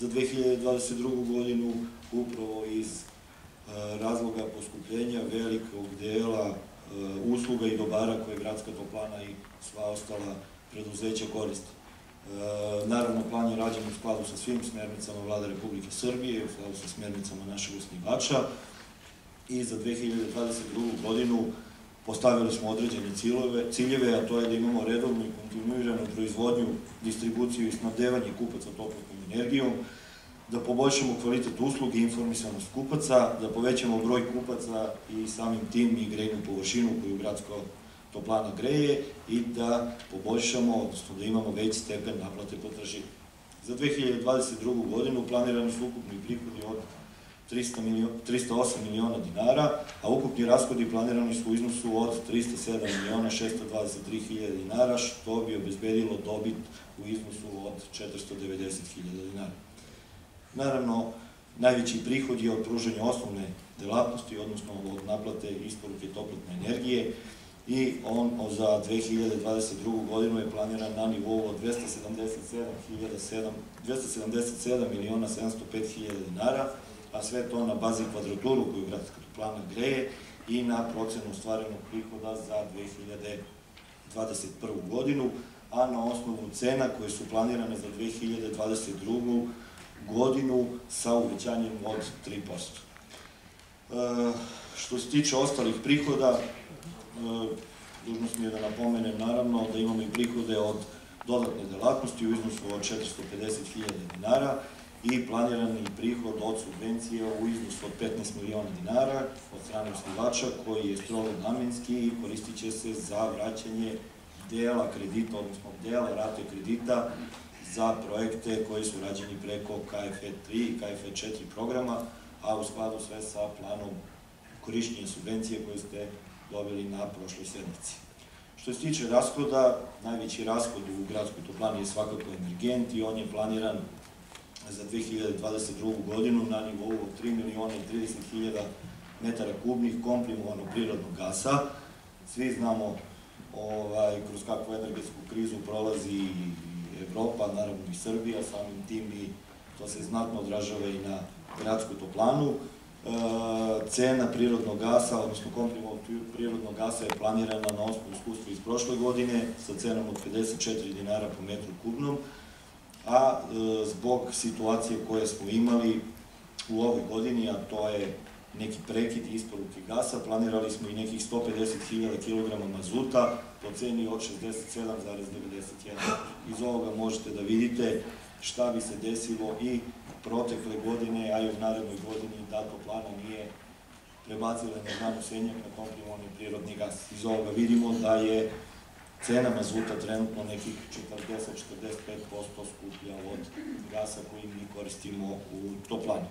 za 2022. godinu upravo iz e, razloga poskupljenja velikog dela e, usluga i dobara koje gradska toplana i sva ostala preduzeća koriste. E, naravno, plan je rađen u skladu sa svim smernicama vlade Republike Srbije, u skladu sa smernicama našeg osnivača i za 2022. godinu postavili smo određene ciljeve, ciljeve, a to je da imamo redovnu i kontinuiranu proizvodnju, distribuciju i snabdevanje kupaca toplotnom energijom, da poboljšamo kvalitet usluge i informisanost kupaca, da povećamo broj kupaca i samim tim i grejnu površinu koju gradsko toplana greje i da poboljšamo, odnosno da imamo veći stepen naplate potraživanja. Za 2022. godinu planirani su ukupni prihodi od 300 milion, 308 miliona dinara, a ukupni rashodi planirani su u iznosu od 307 miliona 623 hiljada dinara, što bi obezbedilo dobit u iznosu od 490 hiljada dinara. Naravno, najveći prihod je od pruženja osnovne delatnosti, odnosno od naplate isporuke toplotne energije, i on za 2022. godinu je planiran na nivou od 277, 277 miliona 705 hiljada dinara, a sve to na bazi kvadraturu koju gradska toplana greje i na procenu ostvarenog prihoda za 2021. godinu, a na osnovu cena koje su planirane za 2022. godinu sa uvećanjem od 3%. E, što se tiče ostalih prihoda, e, dužnost mi je da napomenem naravno da imamo i prihode od dodatne delatnosti u iznosu od 450.000 dinara, i planirani prihod od subvencije u iznosu od 15 miliona dinara od strane osnivača koji je strogo namenski i koristit će se za vraćanje dela kredita, odnosno dela rate kredita za projekte koji su rađeni preko KFE 3 i KFE 4 programa, a u skladu sve sa planom korišćenja subvencije koje ste dobili na prošloj sedmici. Što se tiče rashoda, najveći rashod u gradskoj toplani je svakako energent i on je planiran za 2022. godinu na nivou od 3 miliona i 30 hiljada metara kubnih komprimovanog prirodnog gasa. Svi znamo ovaj, kroz kakvu energetsku krizu prolazi i Evropa, naravno i Srbija, samim tim i to se znatno odražava i na gradsku toplanu. E, cena prirodnog gasa, odnosno komprimovanog prirodnog gasa je planirana na osnovu iskustva iz prošle godine sa cenom od 54 dinara po metru kubnom, a e, zbog situacije koje smo imali u ovoj godini, a to je neki prekid isporuke gasa, planirali smo i nekih 150.000 kg mazuta po ceni od 67,91. Iz ovoga možete da vidite šta bi se desilo i protekle godine, a i u narednoj godini da plana nije prebacila na granu senjak na komprimovani prirodni gas. Iz ovoga vidimo da je cena mazuta trenutno nekih 40-45% skuplja od gasa koji mi koristimo u toplani.